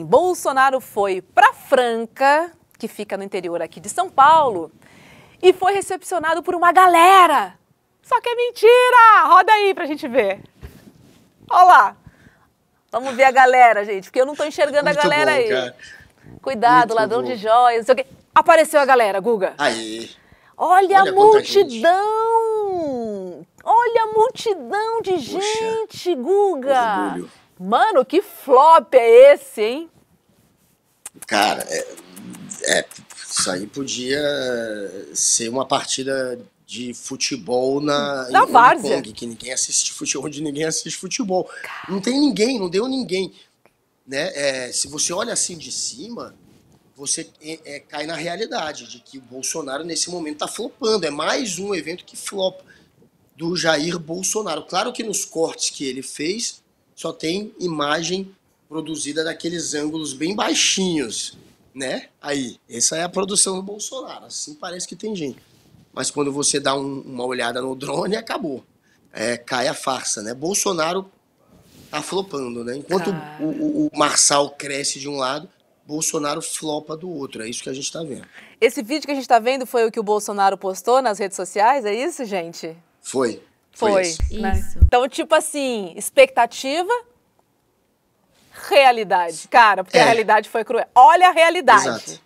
Bolsonaro foi para Franca, que fica no interior aqui de São Paulo, e foi recepcionado por uma galera. Só que é mentira! Roda aí pra gente ver. Olha lá. Vamos ver a galera, gente, porque eu não tô enxergando Muito a galera bom, aí. cara. Cuidado, Muito ladrão bom. de joias, não sei o quê. Apareceu a galera, Guga. Aí. Olha, a Olha quanta multidão! Olha a multidão de gente, Guga! orgulho. Mano, que flop é esse, hein? Cara, é, é, isso aí podia ser uma partida de futebol na, Na em Hong várzea. Kong, que ninguém assiste futebol, onde ninguém assiste futebol. Não tem ninguém, não deu ninguém. Né? É, se você olha assim de cima, você é, é, cai na realidade de que o Bolsonaro nesse momento está flopando. É mais um evento que flopa do Jair Bolsonaro. Claro que nos cortes que ele fez só tem imagem produzida daqueles ângulos bem baixinhos, né? Aí, essa é a produção do Bolsonaro. Assim parece que tem gente. Mas quando você dá um- uma olhada no drone, acabou. É, cai a farsa, né? Bolsonaro tá flopando, né? Enquanto o, o, o Marçal cresce de um lado, Bolsonaro flopa do outro. É isso que a gente tá vendo. Esse vídeo que a gente tá vendo foi o que o Bolsonaro postou nas redes sociais, é isso, gente? Foi. Foi. isso. né? Isso. Então, tipo assim, expectativa, realidade. Cara, porque a É. realidade foi cruel. Olha a realidade. Exato.